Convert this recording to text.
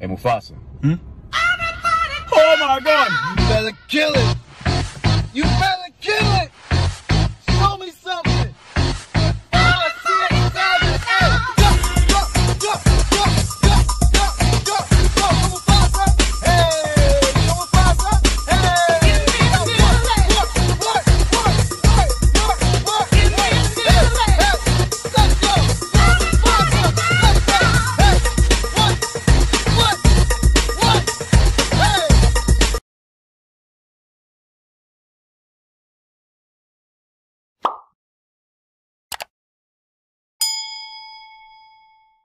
and Mufasa. Hmm? Oh my God! You better kill it.